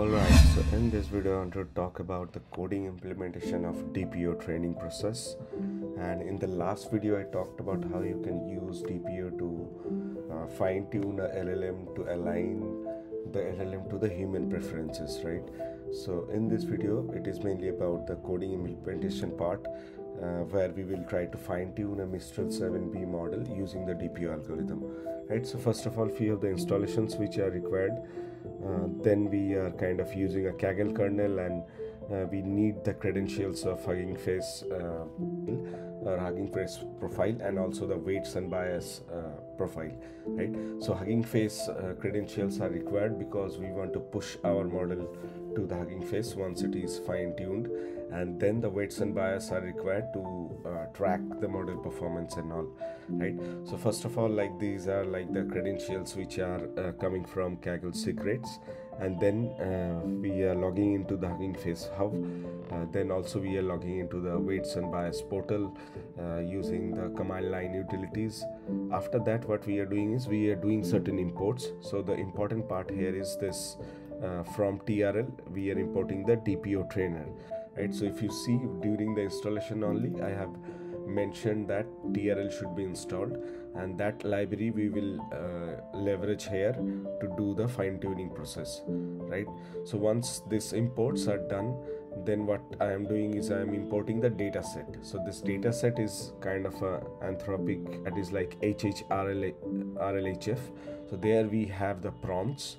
Alright, so in this video I want to talk about the coding implementation of DPO training process. And in the last video I talked about how you can use DPO to uh, fine tune a LLM to align the LLM to the human preferences right? So in this video it is mainly about the coding implementation part uh, where we will try to fine tune a Mistral 7b model using the DPO algorithm. Right so first of all few of the installations which are required uh, then we are kind of using a Kaggle kernel and we need the credentials of Hugging Face uh, or Hugging Face profile and also the weights and bias uh, profile right? So Hugging Face uh, credentials are required because we want to push our model to the Hugging Face once it is fine tuned and then the weights and bias are required to uh, track the model performance and all right? So first of all like these are like the credentials which are uh, coming from kaggle secrets and then uh, we are logging into the hugging face hub. Uh, then also we are logging into the weights and bias portal uh, using the command line utilities. After that what we are doing is we are doing certain imports. So the important part here is this from trl we are importing the dpo trainer right? So if you see during the installation only i have mentioned that trl should be installed and that library we will uh, leverage here to do the fine tuning process right? So once these imports are done then what i am doing is i am importing the data set. So this data set is kind of a anthropic it is like hhrl rlhf so there we have the prompts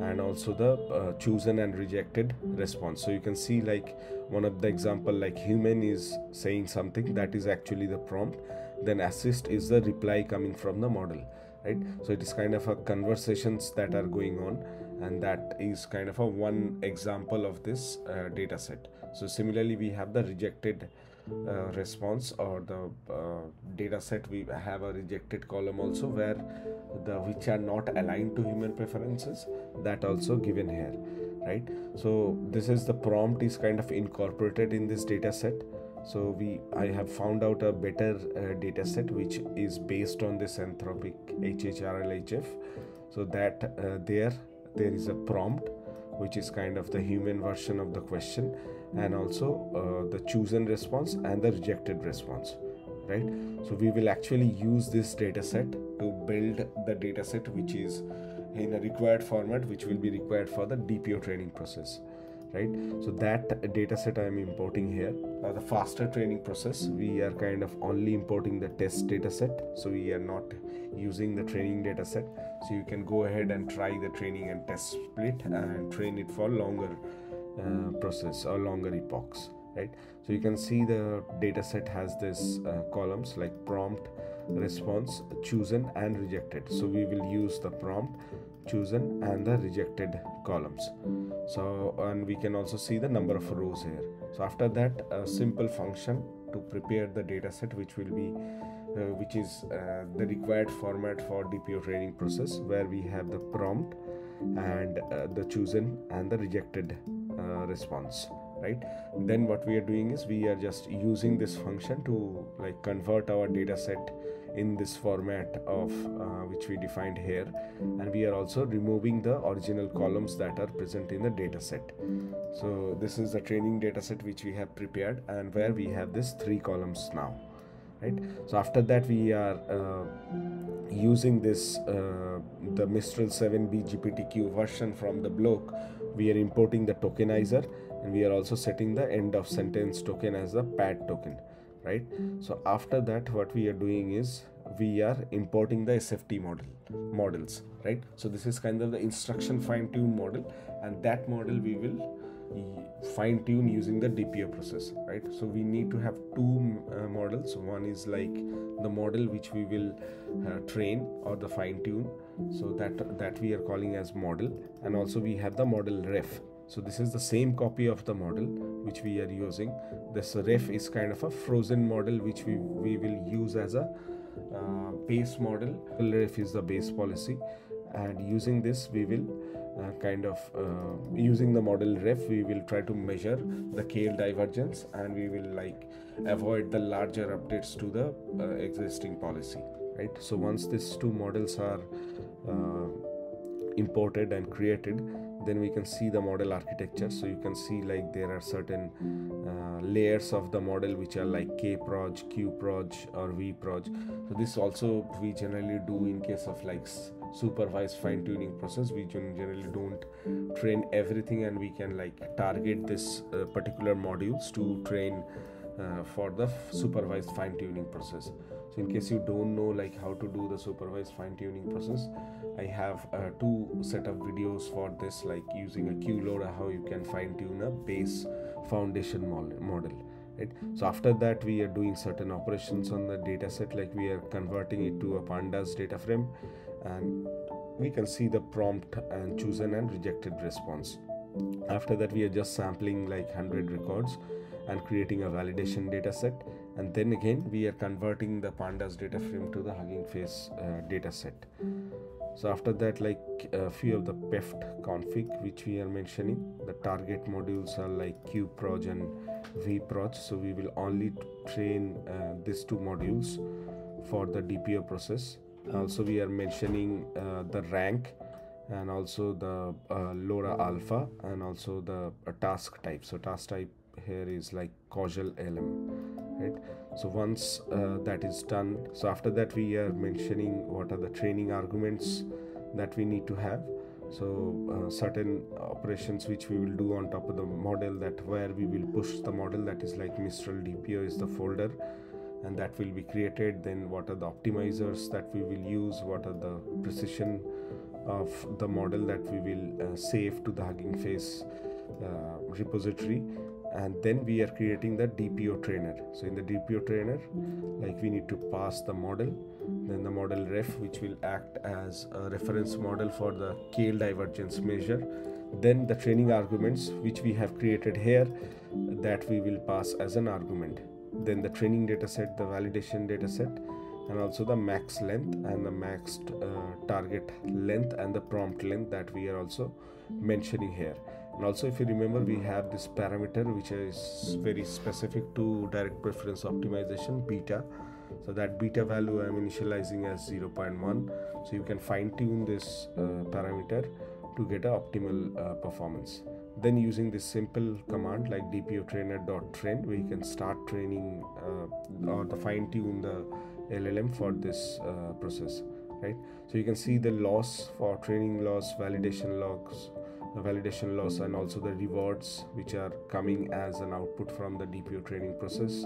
and also the uh, chosen and rejected response. So you can see like one of the example like human is saying something that is actually the prompt then assist is the reply coming from the model right? So it is kind of a conversations that are going on and that is kind of a one example of this uh, data set. So similarly we have the rejected uh, response or the uh, data set. We have a rejected column also where the which are not aligned to human preferences that also given here right? So this is the prompt is kind of incorporated in this data set so we i have found out a better uh, data set which is based on this anthropic hhrlhf so that uh, there there is a prompt which is kind of the human version of the question and also uh, the chosen response and the rejected response right? So we will actually use this data set to build the data set which is in a required format which will be required for the dpo training process right? So that data set i am importing here. Uh, the faster training process we are kind of only importing the test data set. So we are not using the training data set. So you can go ahead and try the training and test split and train it for longer uh, process or longer epochs right? So you can see the data set has this uh, columns like prompt response chosen and rejected. So we will use the prompt chosen and the rejected columns. So and we can also see the number of rows here. So after that a simple function to prepare the data set which will be uh, which is uh, the required format for dpo training process where we have the prompt and uh, the chosen and the rejected uh, response right? Then what we are doing is we are just using this function to like convert our data set in this format of uh, which we defined here. And we are also removing the original columns that are present in the data set. So this is the training data set which we have prepared and where we have this three columns now right? So after that we are uh, using this uh, the mistral 7b gptq version from TheBloke. We are importing the tokenizer and we are also setting the end of sentence token as a pad token right? So after that what we are doing is we are importing the sft model models right? So this is kind of the instruction fine tune model and that model we will fine tune using the dpo process right? So we need to have two uh, models. One is like the model which we will uh, train or the fine tune so that that we are calling as model. And also we have the model ref so this is the same copy of the model which we are using. This ref is kind of a frozen model which we we will use as a uh, base model. Ref is the base policy. And using this we will uh, kind of uh, using the model ref we will try to measure the KL divergence and we will like avoid the larger updates to the uh, existing policy right? So once these two models are uh, imported and created then we can see the model architecture. So you can see like there are certain uh, layers of the model which are like kproj qproj or vproj. So this also we generally do in case of like supervised fine tuning process. We generally don't train everything and we can like target this uh, particular modules to train uh, for the supervised fine tuning process so in case you don't know like how to do the supervised fine tuning process i have uh, two set of videos for this like using a QLoRA how you can fine tune a base foundation model right? So after that we are doing certain operations on the data set like we are converting it to a pandas data frame and we can see the prompt and chosen and rejected response. After that we are just sampling like 100 records and creating a validation data set and then again we are converting the pandas data frame to the hugging face uh, data set so after that like a few of the peft config which we are mentioning the target modules are like qproj and vproj so we will only train uh, these two modules for the dpo process. Also we are mentioning uh, the rank and also the uh, LoRA alpha and also the uh, task type. So task type here is like causal LM right? So once uh, that is done so after that we are mentioning what are the training arguments that we need to have. So uh, certain operations which we will do on top of the model that where we will push the model that is like mistral dpo is the folder and that will be created. Then what are the optimizers that we will use? What are the precision of the model that we will uh, save to the hugging face uh, repository and then we are creating the DPO trainer. So in the DPO trainer, like we need to pass the model, then the model ref, which will act as a reference model for the KL divergence measure. Then the training arguments, which we have created here, that we will pass as an argument. Then the training data set, the validation data set, and also the max length and the maxed uh, target length and the prompt length that we are also mentioning here and also if you remember we have this parameter which is very specific to direct preference optimization beta. So that beta value i'm initializing as 0.1 so you can fine tune this uh, parameter to get a optimal uh, performance. Then using this simple command like dpo trainer dot train we can start training uh, or the fine tune the llm for this uh, process right? So you can see the loss for training loss validation logs validation loss and also the rewards which are coming as an output from the DPO training process.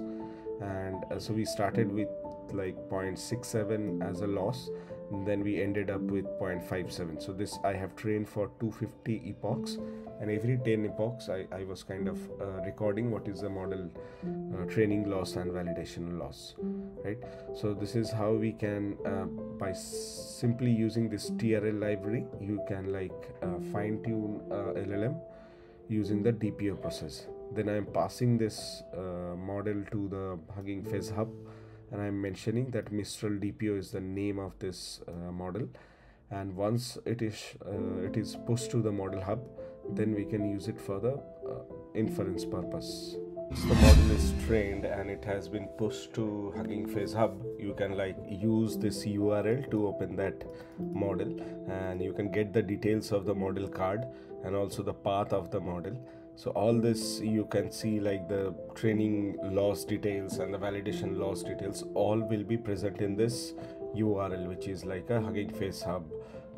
And uh, so we started with like 0.67 as a loss then we ended up with 0.57 so this i have trained for 250 epochs and every 10 epochs i, I was kind of uh, recording what is the model uh, training loss and validation loss right? So this is how we can uh, by simply using this trl library you can like uh, fine tune uh, llm using the dpo process. Then i am passing this uh, model to the hugging face hub and I'm mentioning that Mistral DPO is the name of this uh, model. And once it is uh, it is pushed to the model hub then we can use it for the uh, inference purpose. Once the model is trained and it has been pushed to Hugging Face Hub, you can like use this URL to open that model. And you can get the details of the model card and also the path of the model so all this you can see like the training loss details and the validation loss details all will be present in this url which is like a hugging face hub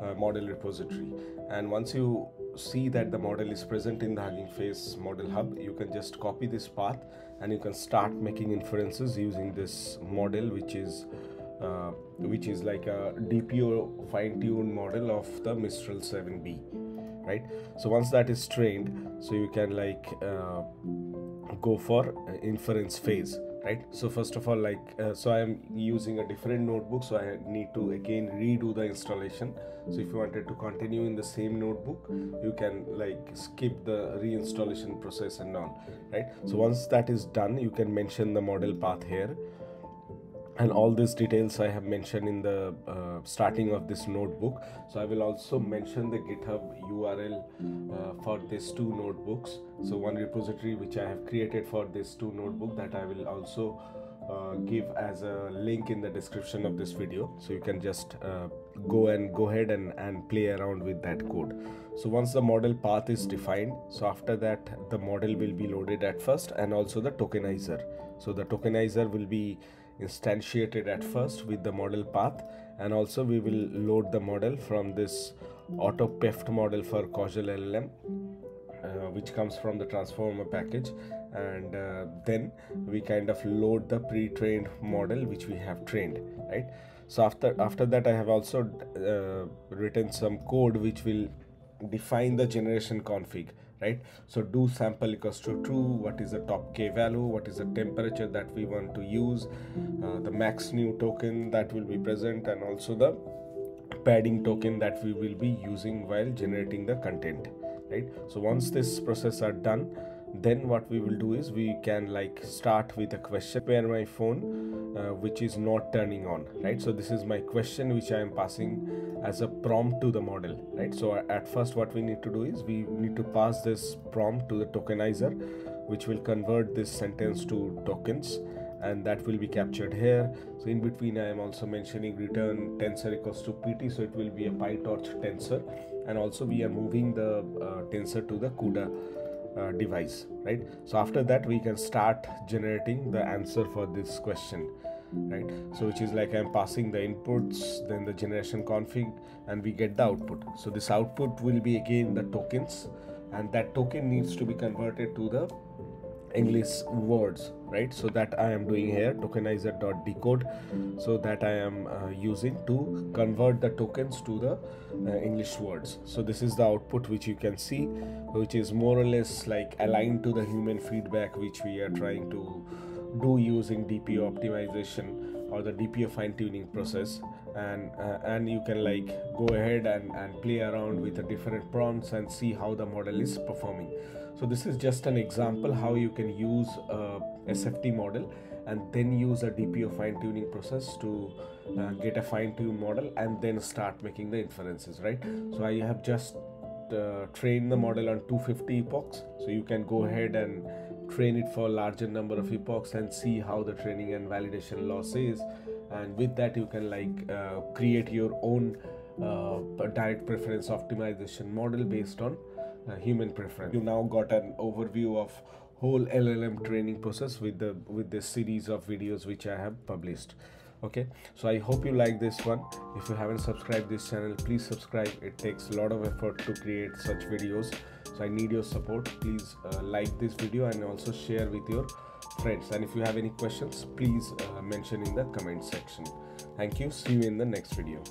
uh, model repository. And once you see that the model is present in the hugging face model hub you can just copy this path and you can start making inferences using this model which is uh, which is like a DPO fine-tuned model of the Mistral 7B right? So once that is trained so you can like uh, go for inference phase right? So first of all like uh, so i am using a different notebook so i need to again redo the installation. So if you wanted to continue in the same notebook you can like skip the reinstallation process and all right? So once that is done you can mention the model path here and all these details I have mentioned in the uh, starting of this notebook. So I will also mention the GitHub URL uh, for these two notebooks. So one repository which I have created for this two notebook that I will also uh, give as a link in the description of this video. So you can just uh, go and go ahead and, and play around with that code. so once the model path is defined so after that the model will be loaded at first and also the tokenizer so the tokenizer will be instantiated at first with the model path and also we will load the model from this AutoPEFT model for causal LLM uh, which comes from the transformer package. And uh, then we kind of load the pre-trained model which we have trained right? So after after that i have also uh, written some code which will define the generation config right? So do sample equals to true what is the top k value what is the temperature that we want to use uh, the max new token that will be present and also the padding token that we will be using while generating the content right? So once this process are done then what we will do is we can like start with a question where my phone uh, which is not turning on right? So this is my question which i am passing as a prompt to the model right? So at first what we need to do is we need to pass this prompt to the tokenizer which will convert this sentence to tokens and that will be captured here. So in between i am also mentioning return tensor equals to pt so it will be a pytorch tensor. And also we are moving the uh, tensor to the cuda uh, device right? So after that we can start generating the answer for this question right? So which is like i'm passing the inputs then the generation config and we get the output. So this output will be again the tokens and that token needs to be converted to the english words right? So that i am doing here tokenizer.decode so that i am uh, using to convert the tokens to the uh, english words. So this is the output which you can see which is more or less like aligned to the human feedback which we are trying to do using dpo optimization or the dpo fine tuning process and uh, and you can like go ahead and and play around with the different prompts and see how the model is performing so this is just an example how you can use a SFT model and then use a DPO fine tuning process to uh, get a fine tuned model and then start making the inferences, right? So I have just uh, trained the model on 250 epochs. So you can go ahead and train it for a larger number of epochs and see how the training and validation loss is. And with that, you can like uh, create your own uh, direct preference optimization model based on uh, human preference. You now got an overview of whole LLM training process with the with this series of videos which I have published. Okay, so I hope you like this one. If you haven't subscribed this channel, please subscribe. It takes a lot of effort to create such videos. So I need your support. Please uh, like this video and also share with your friends. And if you have any questions, please uh, mention in the comment section. Thank you. See you in the next video.